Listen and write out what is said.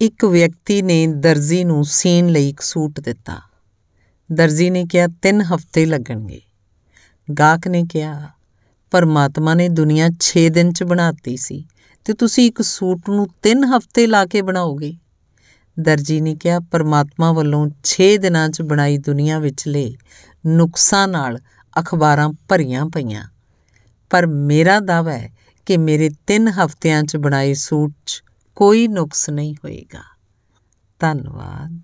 ਇੱਕ ਵਿਅਕਤੀ ਨੇ ਦਰਜ਼ੀ ਨੂੰ ਸੀਨ ਲਈ ਇੱਕ ਸੂਟ ਦਿੱਤਾ। ਦਰਜ਼ੀ ਨੇ ਕਿਹਾ 3 ਹਫ਼ਤੇ ਲੱਗਣਗੇ। ਗਾਹਕ ਨੇ ਕਿਹਾ, ਪਰਮਾਤਮਾ ਨੇ ਦੁਨੀਆ 6 ਦਿਨ 'ਚ ਬਣਾਤੀ ਸੀ, ਤੇ ਤੁਸੀਂ ਇੱਕ ਸੂਟ ਨੂੰ 3 ਹਫ਼ਤੇ ਲਾ ਕੇ ਬਣਾਓਗੇ? ਦਰਜੀ ਨੇ ਕਿਹਾ, ਪਰਮਾਤਮਾ ਵੱਲੋਂ 6 ਦਿਨਾਂ 'ਚ ਬਣਾਈ ਦੁਨੀਆ ਵਿਚਲੇ ਨੁਕਸਾਂ ਨਾਲ ਅਖਬਾਰਾਂ ਭਰੀਆਂ ਪਈਆਂ। ਪਰ ਮੇਰਾ ਦਾਅਵਾ ਹੈ ਕਿ ਮੇਰੇ 3 ਹਫ਼ਤਿਆਂ 'ਚ ਬਣਾਏ ਸੂਟ 'ਚ ਕੋਈ ਨੁਕਸ ਨਹੀਂ ਹੋਏਗਾ ਧੰਨਵਾਦ